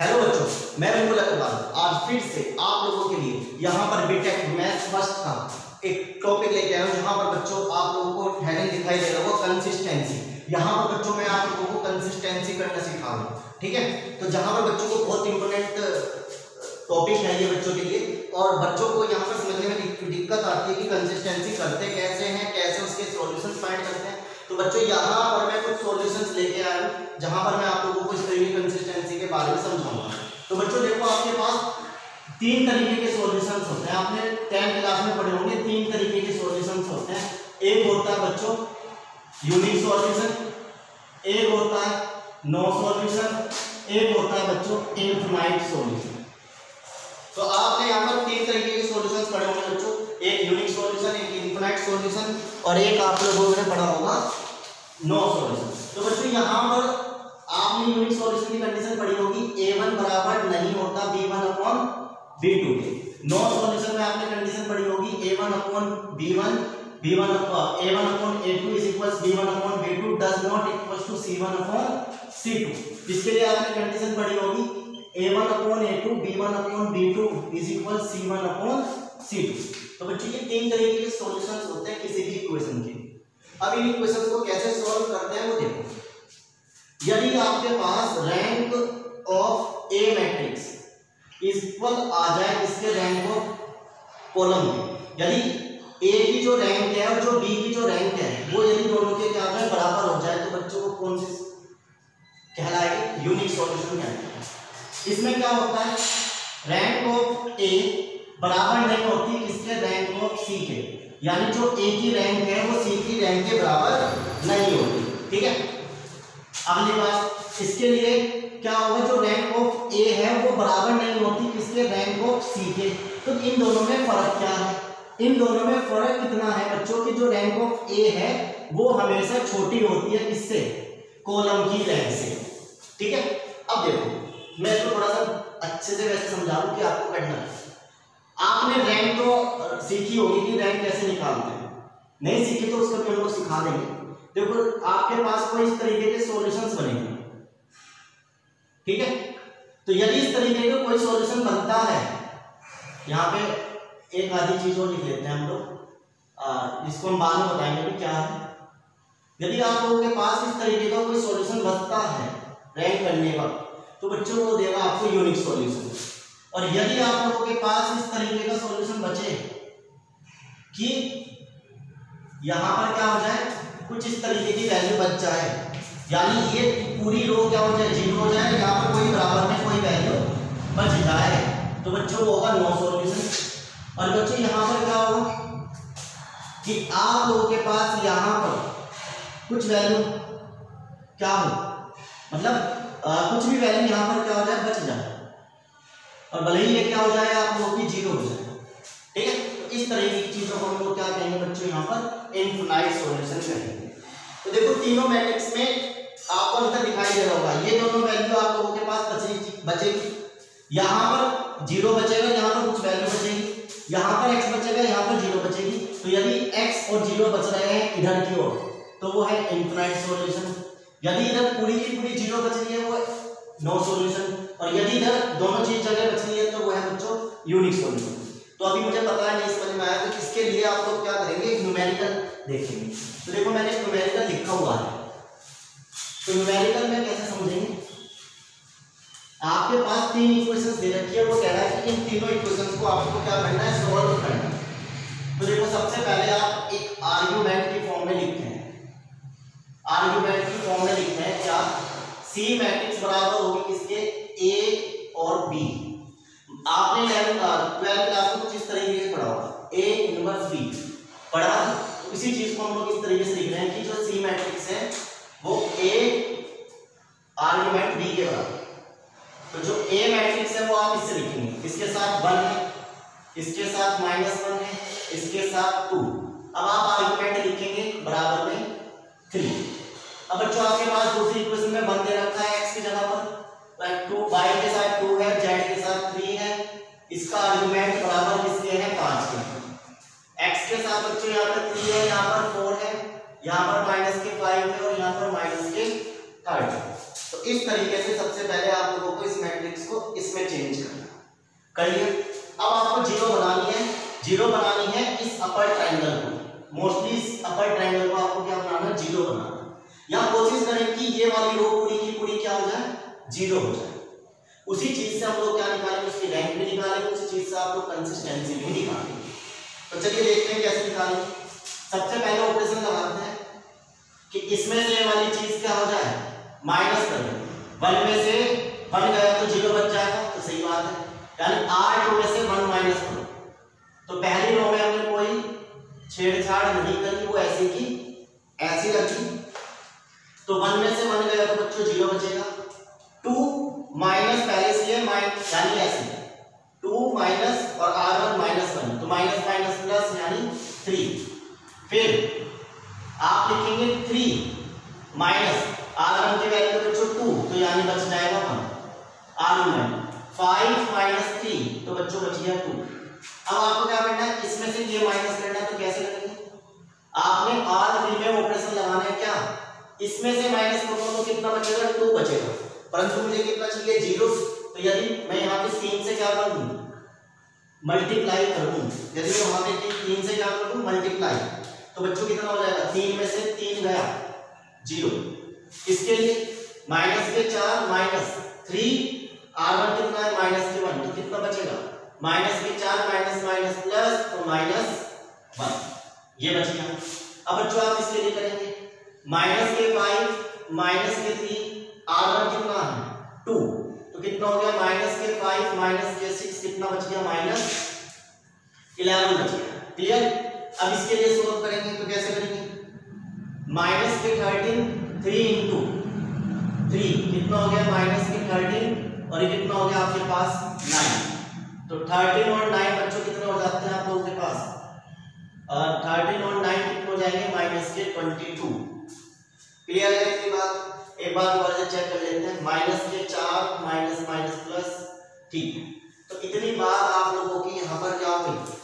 Hello बच्चों, मैं बिल्कुल अकबर आज फिर से आप लोगों के लिए यहाँ पर बीटेक मैथ्स फ़र्स्ट का एक टॉपिक लेके आया हूँ, जहाँ पर बच्चों आप लोगों को हेडिंग दिखाई दे रहा होगा कंसिस्टेंसी यहाँ पर बच्चों मैं आप लोगों को कंसिस्टेंसी करना सिखा रहा ठीक है? तो जहाँ पर बच्चों को बहुत इंपॉर्टेंट टॉपिक है ये बच्चों के लिए, और बच्चों को यहाँ पर समझने में दिक्कत आती है कि कंसिस्टेंसी करते कैसे हैं, कैसे उसके सॉल्यूशंस फाइंड करते हैं। तो बच्चों, यहाँ पर मैं कुछ सोल्यूशन लेके आया हूँ, जहाँ पर मैं आप लोगों को बारे में समझाऊँगा। तो बच्चों, देखो, आपके पास तीन तरीके के सॉल्यूशंस होते हैं। आपने टेंथ क्लास में पढ़े होंगे, तीन तरीके के सॉल्यूशंस होते हैं। एक होता है बच्चों यूनिक सॉल्यूशन एक होता है नो सॉल्यूशन एक होता है बच्चों इनफिनाइट सॉल्यूशन तो आपने यहाँ पर तीन तरीके के सॉल्यूशंस पढ़े होंगे बच्चों। एक यूनिक सॉल्यूशन एक इनफिनाइट सॉल्यूशन और एक आप लोगों ने पढ़ा होगा नो सॉल्यूशन तो बच्चों, यहाँ पर आपने यूनिक सॉल्यूशन की कंडीशन पढ़ी होगी ए वन बराबर नहीं होता B one upon B two के नो सॉल्यूशन में आपने कंडीशन पढ़ी होगी A one upon B one B one A one upon A two is equals B one upon B two does not equals to C one upon C two इसके लिए आपने condition पढ़ी होगी A one upon A two B one upon B two is equal C one upon C two तो बच्चों, ये तीन तरीके के सॉल्यूशंस होते हैं किसी भी इक्वेशन के। अब इन इक्वेशंस को कैसे सॉल्व करते हैं वो देखो। यदि आपके पास rank of A matrix equal आ जाए इसके रैंक ऑफ़ कॉलम के यदि ए की जो रैंक है और जो बी की जो रैंक है, वो यदि दोनों के क्या है बराबर हो जाए तो बच्चों को कौन सी कहलाएगी? यूनिक सॉल्यूशन कहलाएगी। इसमें क्या होता है? रैंक ऑफ़ ए बराबर नहीं होती किसके रैंक ऑफ़ सी के। यानी जो ए की रैंक है, वो सी की रैंक के बराबर नहीं होती। ठीक है? अगली बात इसके लिए क्या होगा, जो रैंक ऑफ़ ए है, वो बराबर नहीं होती किसके रैंक ऑफ़ सी के। तो इन दोनों में फ़र्क क्या है? इन दोनों में फ़र्क कितना है बच्चों की? जो रैंक ऑफ़ ए है, वो हमेशा छोटी होती है किससे? कॉलम की रैंक से। ठीक है? अब देखो, मैं इसको थोड़ा सा अच्छे से वैसे समझाऊं कि आपको है। आपने रैंक तो सीखी होगी कि रैंक कैसे निकालते हैं। नहीं सीखी तो उसको भी हम लोग सिखा देंगे। देखो, आपके पास कोई इस तरीके के सॉल्यूशंस बनेंगे। ठीक है? तो यदि इस तरीके का कोई सॉल्यूशन बनता है, यहाँ पे एक आधी चीज़ और लिख लेते हैं हम लोग। इसको हम बाद में बताएँगे कि क्या है। यदि आप लोगों के पास इस तरीके का कोई सॉल्यूशन बनता है रैंक करने का तो बच्चों को देगा आपको यूनिक सॉल्यूशन और यदि आप लोगों के पास इस तरीके का सॉल्यूशन बचे, कि यहाँ पर क्या हो जाए? कुछ इस तरीके की वैल्यू बच जाए। यानी ये पूरी रो क्या हो जाए ज़ीरो हो जाए यहाँ पर कोई बराबर में कोई वैल्यू बच जाए। तो बच्चों को होगा नो सॉल्यूशन और बच्चों यहाँ पर क्या होगा कि आप लोगों के पास यहाँ पर कुछ वैल्यू क्या हो? मतलब आ, कुछ भी वैल्यू यहाँ पर क्या हो जाए बच जाए। और भले ही ये क्या हो जाए आप लोग की ज़ीरो हो जाए। ठीक है? तो इस तरह की चीज़ों को हम लोग क्या कहेंगे बच्चों यहाँ पर इनफिनाइट सॉल्यूशन कहेंगे। तो देखो, तीनों मैट्रिक्स में आपको अंतर दिखाई दे रहा होगा। ये दोनों वैल्यू आप लोगों के पास बचेगी बचेगी। यहाँ पर ज़ीरो बचेगा, यहाँ पर कुछ वैल्यू बचेगी। यहाँ पर एक्स बचेगा, यहाँ पर ज़ीरो बचेगी। तो यदि एक्स और ज़ीरो बच रहे हैं इधर की ओर तो वो है इनफिनाइट सॉल्यूशन यदि इधर पूरी की पूरी ज़ीरो बच रही है, वो नो सोल्यूशन और यदि इधर दोनों चीज़ जगह बच रही है तो वो है बच्चों यूनिक सोल्यूशन तो अभी मुझे पता है, नहीं समझ में आया तो इसके लिए आप लोग क्या करेंगे? न्यूमेरिकल देखेंगे। तो देखो मैंने न्यूमेरिकल लिखा हुआ है। तो न्यूमेरिकल में कैसे समझेंगे? आपके पास तीन इक्वेशंस दे रखी है, वो कह रहा है कि इन तीनों इक्वेशंस को आपको क्या करना है? सॉल्व करना है। तो देखो, सबसे पहले आप एक आर्ग्यूमेंट की फॉर्म में लिखते हैं। आर्ग्यूमेंट की फॉर्म में लिखते हैं, क्या? सी मैट्रिक्स बराबर होगी किसके? ए और बी आपने ट्वेल्थ क्लास में कुछ इस तरीके से पढ़ा होगा। ए इनवर्स बी पढ़ा तो इसी चीज़ को हम लोग इस तरीके से लिख रहे हैं कि जो सी मैट्रिक्स है, वो ए आर्ग्यूमेंट बी के बराबर तो जो ए मैट्रिक्स है, वो आप इससे लिखेंगे। इसके साथ वन है, इसके साथ माइनस वन है, इसके साथ टू अब आप आर्ग्यूमेंट लिखेंगे बराबर में थ्री अब बच्चों, आपके पास दूसरी इक्वेशन में वन दे रखा है एक्स की जगह पर। टू वाई के साथ टू है जेड के साथ थ्री है इसका आर्गुमेंट बराबर किसके है पाँच के एक्स के साथ यहाँ पर थ्री है, यहाँ पर फोर है, यहाँ पर माइनस के फाइव है और यहाँ पर माइनस के थर्ड तो इस तरीके से सबसे पहले आप लोगों को इस मैट्रिक्स को इसमें चेंज करना करिए। अब आपको ज़ीरो बनानी है। ज़ीरो बनानी है इस अपर ट्राइंगल को। मोस्टली इस अपर ट्राइंगल को आपको क्या बनाना है? ज़ीरो बनाना या कोशिश करें कि ये वाली रो पूरी की पूरी क्या हो जाए? ज़ीरो हो जाए। उसी चीज़ से हम लोग क्या निकालेंगे? उसकी रैंक भी निकालेंगे। उसी चीज़ से आप लोग कंसिस्टेंसी भी निकालेंगे। तो चलिए देखते हैं कैसे निकालेंगे सबसे पहले ऑपरेशन लगाते हैं कि इसमें से वाली चीज़ क्या हो जाए? माइनस कर दें। वन में से वन गया तो ज़ीरो बच जाएगा तो सही बात है। यानी आठ में से वन माइनस करो। तो पहली रो में हमने कोई छेड़छाड़ नहीं करी, वो ऐसी की, ऐसी रखी। तो वन में से वन गया तो बच्चों ज़ीरो बचेगा। टू माइनस पहले से माइनस यानी ऐसे। टू माइनस और आर वन माइनस वन तो माइनस माइनस प्लस यानी थ्री। फिर आप लिखेंगे थ्री माइनस आर वन की वैल्यू बच्चों टू तो यानी बच जाएगा one. R one five minus three तो बच्चों बच गया टू अब आपको क्या करना है? इसमें से ये माइनस करना है तो कैसे करेंगे? आपने आर थ्री में ऑपरेशन लगाना है क्या? इसमें से माइनस करूँगा तो कितना बचेगा? टू बचेगा। परंतु मुझे कितना चाहिए? ज़ीरो। तो यदि मैं यहाँ पे तीन से क्या कर? मल्टीप्लाई कर। दूँ यदि मैं वहाँ पे तीन से क्या कर? मल्टीप्लाई तो बच्चों कितना हो जाएगा? तीन में से तीन गया। ज़ीरो। इसके लिए माइनस के चार माइनस थ्री आर वन कितना है? माइनस के वन तो कितना बचेगा? माइनस के चार माइनस माइनस प्लस तो माइनस वन ये बच गया। अब बच्चों आप इसके लिए करेंगे। माइनस के फाइव माइनस के थ्री आर वन कितना है टू तो कितना हो गया माइनस के फाइव माइनस के सिक्स कितना बच गया? माइनस इलेवन बच गया। क्लियर अब इसके लिए सोल्व करेंगे तो कैसे करेंगे? माइनस के थर्टीन थ्री इंटू थ्री कितना हो गया? माइनस के थर्टीन और ये कितना हो गया आपके पास? नाइन तो थर्टीन और नाइन बच्चों कितने हो जाते हैं आप लोगों के पास? थर्टीन और नाइन कितने हो जाएँगे? माइनस के ट्वेंटी टू क्लियर है इतनी बात? एक बार दोबारा चेक कर लेते हैं। माइनस के चार माइनस माइनस प्लस ठीक तो इतनी बात आप लोगों की यहाँ पर क्या होगी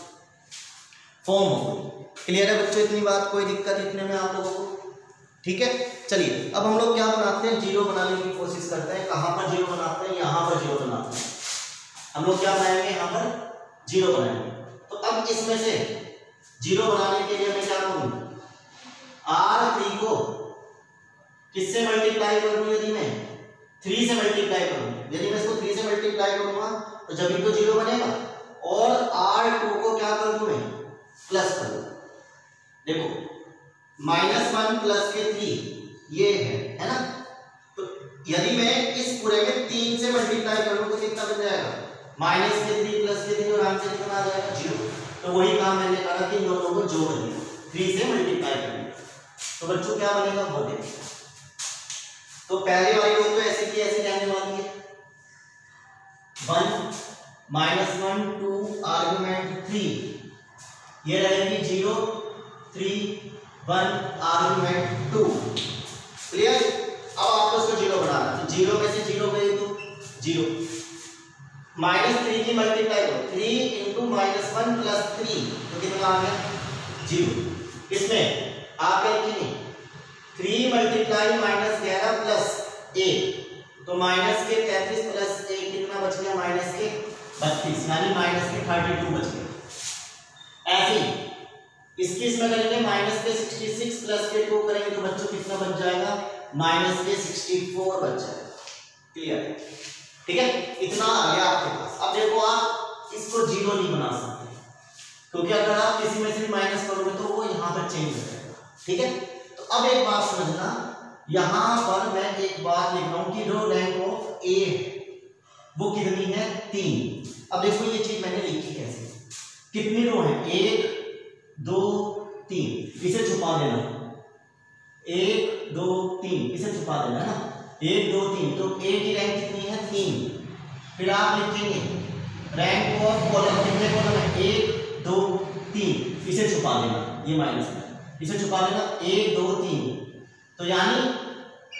फॉर्म हो गई। क्लियर है बच्चों, इतनी बात कोई दिक्कत इतने में आप लोगों को? ठीक है, चलिए। अब हम लोग क्या बनाते हैं? ज़ीरो बनाने की कोशिश करते हैं। कहाँ पर ज़ीरो बनाते हैं? यहाँ पर ज़ीरो बनाते हैं। हम लोग क्या बनाएँगे? यहाँ पर ज़ीरो बनाएँगे। तो अब इसमें से ज़ीरो बनाने के लिए मैं क्या करूँ? आर थ्री को किससे मल्टीप्लाई करूँ? यदि मैं थ्री से मल्टीप्लाई करूँ? यदि मैं इसको थ्री से मल्टीप्लाई करूँगा तो जब तो ज़ीरो बनेगा। और आर टू को क्या कर दूँ मैं? प्लस कर। दो देखो माइनस वन प्लस के थ्री ये है है ना? तो यदि मैं इस पूरे में तीन से मल्टीप्लाई करूँ तो कितना बन जाएगा? माइनस के थ्री प्लस के थ्री और आंसर कितना आ जाएगा? ज़ीरो तो वही काम मैंने कहा कि इन दोनों को जोड़ दिया थ्री से मल्टीप्लाई कर। दिया तो बच्चों, क्या बनेगा? भौतिक तो पहले वाली रो तो ऐसे की ऐसे रहने वाली है। One minus one two argument three ये रहेगी zero three one argument two clear अब आपको इसको ज़ीरो बनाना तो ज़ीरो में से ज़ीरो गए तो ज़ीरो माइनस थ्री की मल्टीप्लाई करो। Three into minus one plus three तो कितना आ गया? ज़ीरो इसमें आप क्या लिखेंगे थ्री मल्टीप्लाई माइनस ग्यारह प्लस एक. तो माइनस के तैतीस प्लस एक कितना बच गया? माइनस के बत्तीस, यानी माइनस के थर्टी टू बच गया। ऐसे इसकी इसमें करेंगे माइनस के सिक्सटी सिक्स प्लस के टू करेंगे तो बच्चों कितना बच जाएगा? माइनस के सिक्सटी फोर बच जाएगा। क्लियर ठीक है? इतना आ गया आपके पास। अब देखो आप इसको ज़ीरो नहीं बना सकते। क्योंकि अगर आप किसी में से माइनस करोगे तो वो यहाँ पर चेंज हो जाएगा। ठीक है? तो अब एक बात समझना। यहाँ पर मैं एक बात लिख रहा हूँ कि जो रैंक ऑफ़ ए वो कितनी है? तीन। अब देखो ये चीज़ मैंने लिखी कैसे? कितनी रो है? एक, दो, तीन। इसे छुपा देना। एक, दो, तीन। इसे छुपा देना ना? एक, दो, तीन। तो ए की रैंक कितनी है? तीन। फिर आप लिखेंगे, रैंक ऑफ़ कॉलम, कितने कॉलम है? एक, दो, तीन। इसे छुपा देना। ये माइनस इसे छुपा देना। एक, दो, तीन। तो यानी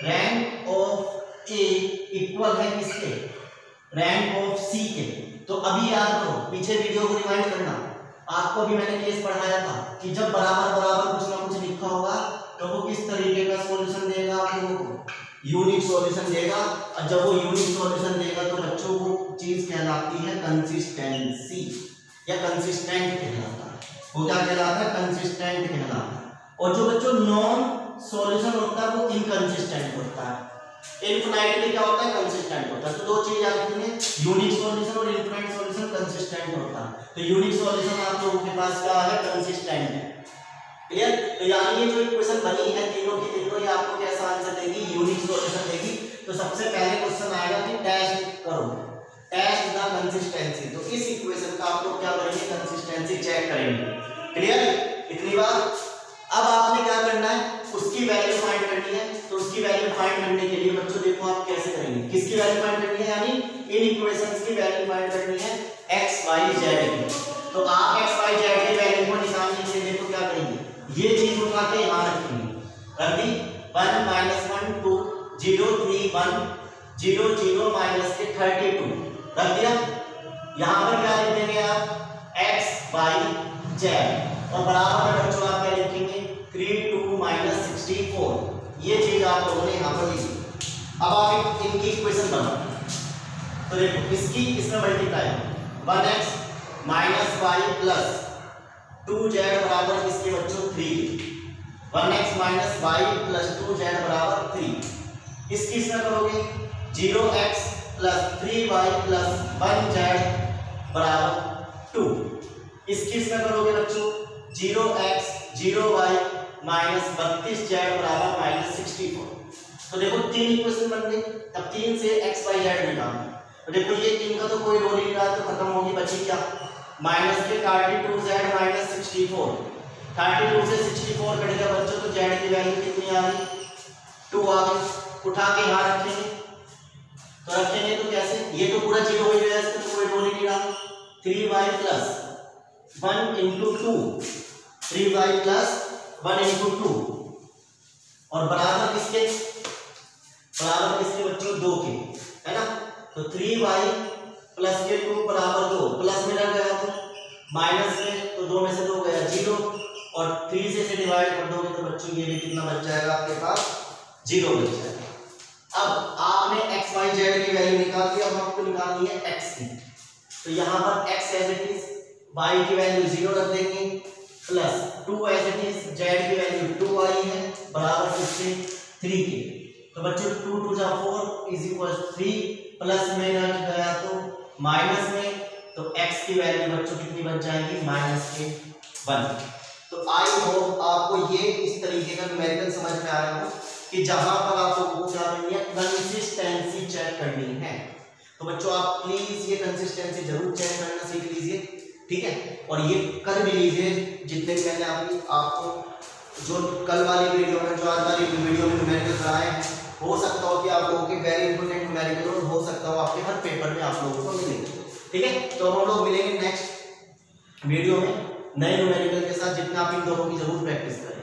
रैंक ऑफ़ ए इक्वल है किसके? रैंक ऑफ़ सी के। तो अभी याद करो पीछे वीडियो को रिवाइंड करना। आपको भी मैंने केस पढ़ाया था कि जब बराबर बराबर कुछ ना कुछ लिखा होगा तो वो किस तरीके का सॉल्यूशन देगा आप लोगों को? यूनिक सॉल्यूशन देगा। और जब वो यूनिक सॉल्यूशन देगा तो बच्चों को चीज़ कहलाती है कंसिस्टेंसी या कंसिस्टेंट कहलाता है। वो क्या कहलाता है? कंसिस्टेंट कहलाता है। और जो बच्चों नॉन सॉल्यूशन होता है, वो इनकंसिस्टेंट होता है। इनफिनाइटली क्या होता है? कंसिस्टेंट होता है। तो दो चीज़ याद रखनी यूनिक सॉल्यूशन और इनफिनाइट सॉल्यूशन कंसिस्टेंट होता है। तो यूनिक सॉल्यूशन आप लोगों के पास क्या है? कंसिस्टेंट है। क्लियर तो यानी ये जो इक्वेशन बनी है तीनों की, तीनों ये आपको कैसा आंसर देगी? यूनिक सॉल्यूशन देगी। तो सबसे पहले क्वेश्चन आएगा कि टेस्ट करो। टेस्ट द कंसिस्टेंसी तो इस इक्वेशन का आप लोग क्या करेंगे? कंसिस्टेंसी चेक करेंगे। क्लियर इतनी बात? अब आपने क्या करना है? उसकी वैल्यू फाइंड करनी है तो उसकी वैल्यू फाइंड करने के लिए बच्चों देखो आप कैसे करेंगे। किसकी वैल्यू फाइंड करनी है यानी इन इक्वेशंस की वैल्यू फाइंड करनी है x, y, z तो आप x, y, z की वैल्यू को निकाल लीजिए, देखो क्या करेंगे। ये चीज़ उठा के यहाँ रखेंगे। रख? दी 1 1 2 0 3 1 0 0 32 रख दिया? यहाँ पर क्या लिख देंगे आप? x, y, z और बराबर बच्चों आप क्या लिखेंगे? 3 2 ये चीज़ आप लोगों ने यहाँ पर लिखी अब आप इनकी इक्वेशन बनाओ। तो देखो, इसकी इसमें multiply one X minus Y plus two Z बराबर इसके बच्चों three one X minus Y plus two Z बराबर थ्री इसकी इसमें करोगे zero X plus three Y plus one Z बराबर टू इसकी इसमें करोगे बच्चों zero X zero Y minus बत्तीस जेड बराबर माइनस सिक्सटी फोर। तो देखो तीन इक्वेशन बन गई अब तीन से एक्स वाई जेड निकालना। तो देखो ये तीन का तो कोई रोल नहीं रहा तो खत्म होगी, बची क्या? माइनस के thirty two Z minus sixty four. Thirty two से सिक्सटी फोर कटेगा बच्चों तो जेड की वैल्यू कितनी आ गई? टू आ गई। उठा के यहाँ रखेंगे। तो रखेंगे तो कैसे? ये तो पूरा ज़ीरो हो जाएगा इसका तो कोई रोल नहीं रहा। Three Y plus one into two three Y plus one into two और बराबर किसके? बराबर किसके बच्चों? दो के, है ना? तो थ्री वाई प्लस के टू बराबर दो प्लस में रह गया तो माइनस में तो दो में से दो गया ज़ीरो और थ्री से से डिवाइड कर दोगे तो बच्चों, ये भी कितना बच जाएगा आपके पास? ज़ीरो बच जाएगा। अब आपने एक्स वाई जेड की वैल्यू निकाल दी, अब आपको निकालनी है एक्स की। तो यहाँ पर X as it is Y की वैल्यू ज़ीरो रख देंगे। Plus two as it is Z की वैल्यू टू आई है, बराबर किससे थ्री के। तो बच्चों टू टू जा four is equal three plus में गया तो माइनस में तो x की वैल्यू बच्चों कितनी बन जाएगी? माइनस के वन तो आई होप आपको ये इस तरीके का न्यूमेरिकल समझ में आया हो कि जहाँ पर आप लोगों को क्या करनी है कंसिस्टेंसी चेक करनी है। तो बच्चों, आप प्लीज़ ये कंसिस्टेंसी ज़रूर चेक करना, सीख लीजिए। ठीक है? और ये कर भी लीजिए जितने मैंने आपकी, आपको जो कल वाली वीडियो में, जो आज वाली वीडियो में न्यूमेरिकल कराए हो सकता हो कि आप लोगों के वेरी इंपोर्टेंट न्यूमेरिकल हो सकता हो, आपके हर पेपर में आप लोगों को मिलेंगे। ठीक है? तो हम लोग मिलेंगे नेक्स्ट वीडियो में, नए न्यूमेरिकल के साथ, जितना आप इन दोनों की ज़रूर प्रैक्टिस करें।